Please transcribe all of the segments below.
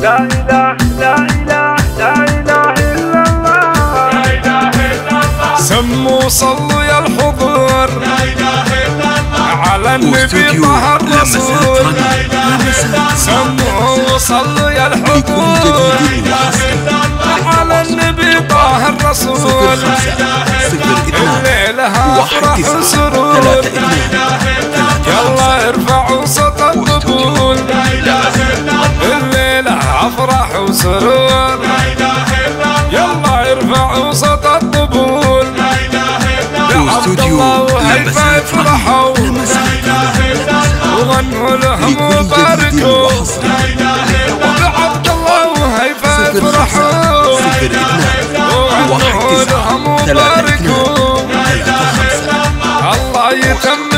لا إله لا إله لا إله إلا الله. لا إله إلا الله سموا صلوا يا الحضور لا إله إلا الله على النبي طه الرسول رني سموا صلوا يا الحضور جديد وحصري على النبي طه الرسول خمسة صفر اثنان الليلة واحد أفرح تسعة وسرور يلا ارفعوا أفرح وسرور يلا ارفعوا صوت الطبول. يا عبد واستوديو الله وهيفا لمسات يفرحوا رني لمسات وغنوا لهم لكل جديد وباركوا. وحصري عبد الله وهيفا يفرحوا صفر اثنان واحد وغنوا تسعة لهم ثلاثة اثنان وباركوا. الله يتمم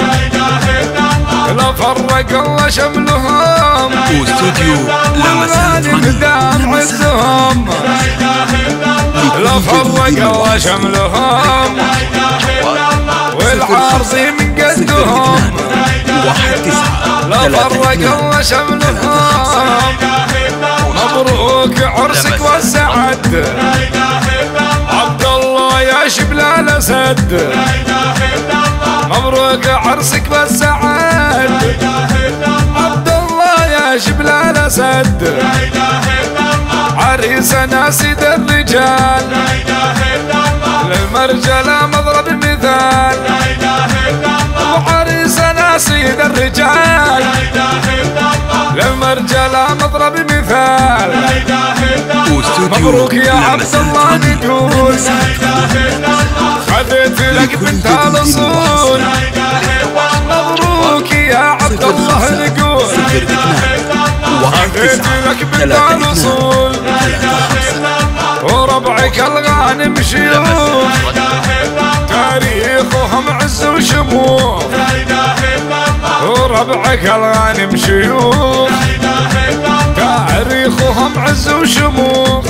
فرق الله شملهم. واستوديو لمسات والغانم رني دام لمسات عزهم لا فرق الله شملهم. والعارضي من قدهم واحد تسعة. لا فرق الله شملهم. مبروك عرسك والسعد. عبد الله يا شبل الاسد مبروك عرسك والسعد. عبد الله يا شبل الاسد عريسنا سيد الرجال. للمرجلة مضرب مثال وعريسنا سيد الرجال. للمرجلة مضرب مثال مبروك يا عبد الله نقول خذيت لك بنت الأصول. مبروك يا عبد الله نقول. لك الاصول ثلاثة خمسة وربعك الغانم شيوخ تاريخهم عز وشموخ وربعك الغانم شيوخ تاريخهم عز وشموخ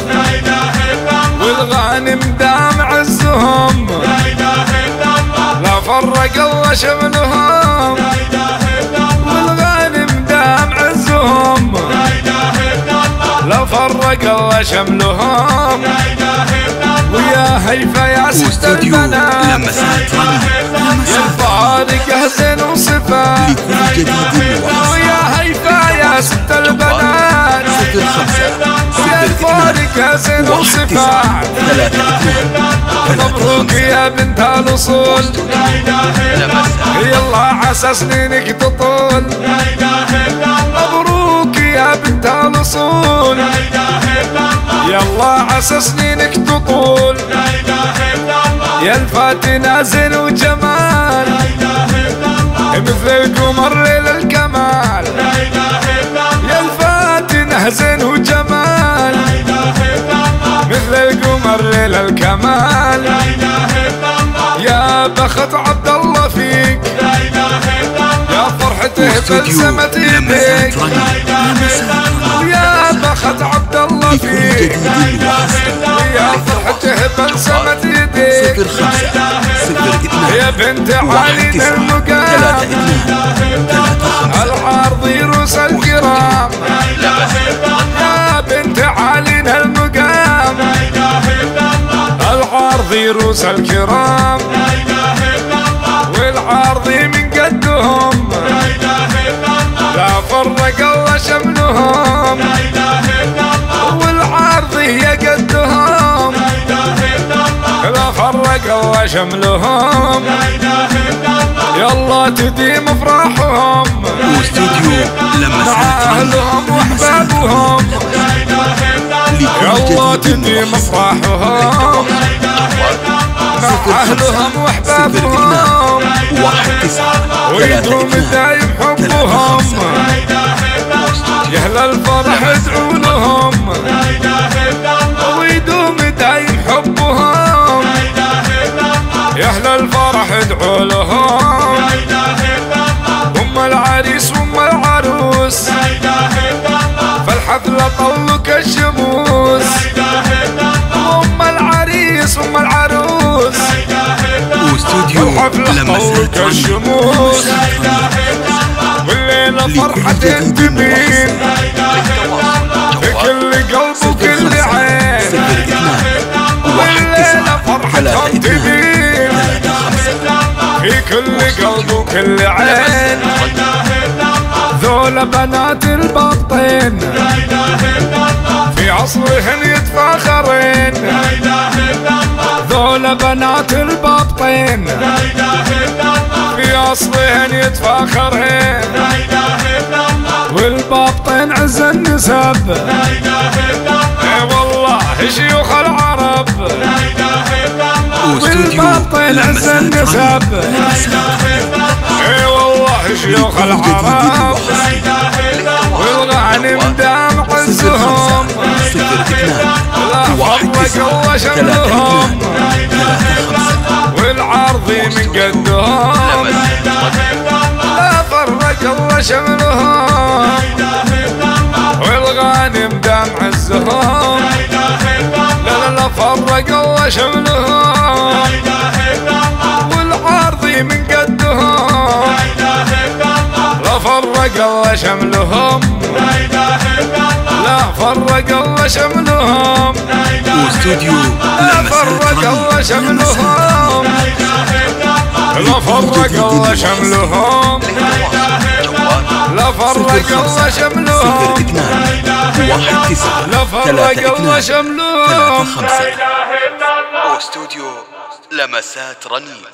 والغانم دام عزهم. لا فرق الله شملهم فرق الله شملهم ويا هيفا يا ست البنات لمسات رني يا لمسات فارق حسن وصفات لكل جديد وحصري ويا هيفا يا ست البنات. يا صفر اثنان فارق حسن واحد وصفات مبروك يا بنت الأصول. يلا عسى سنينك تطول. بنت الاصول يلا عسى سنينك تطول. يا الفاتنة زين وجمال. مثل القمر ليل الكمال. يا الفاتنة زين وجمال. مثل القمر ليل الكمال. يا بخت عبد الله فيك. يا فرحته واستوديو بلسمت لمسات يديك رني لمسات رني يا بخت وحصري يا فرحته بلسمت يديك يا بنت علي المقام العرض يروس الكرام يا بنت علي المقام العرض يروس الكرام والعرض من قدهم. لا فرق الله شملهم. هي قدهم. لا فرق الله شملهم يلا تديم افراحهم واستوديو مع أهلهم وأحبابهم. يلا تديم افراحهم مع أهلهم وأحبابهم. ويدوم دايم حبهم. يا أهل الفرح ادعوا لهم. راح ادعو لهم لا إله إلا الله ام العريس وام العروس. لا إله إلا الله فالحفلة طلق الشموس لا إله إلا الله ام العريس وام العروس. لا إله إلا الله واستوديو لمسات الشموس لا إله إلا الله والليلة فرحة لكل كل قلب وكل عين. ذولا بنات البطين. لا في عصرهن يتفاخرين لا ذولا بنات البطين. لا في عصرهن يتفاخرين لا والبطين عز النسب. إله إلا الله اي والله شيوخ العرب والغانم دام عزهم لا تسعة الله ثلاثة شملهم. والعرضي من قدهم. لا فرق الله شملهم. والغانم دام عزهم فرق الله شملهم لا إله إلا الله والعرضي من قدهم لا إله إلا الله لا فرق الله شملهم لا إله إلا الله لا فرق الله شملهم لا إله واستوديو لا لمسات فرق الله شملهم لا إله إلا الله لا فرق الله شملهم لا فرق الله شملهم اثنان واحد تسعة. لا فرق ثلاثة الله ثلاثة خمسة. إله إلا الله. واستوديو لمسات رنين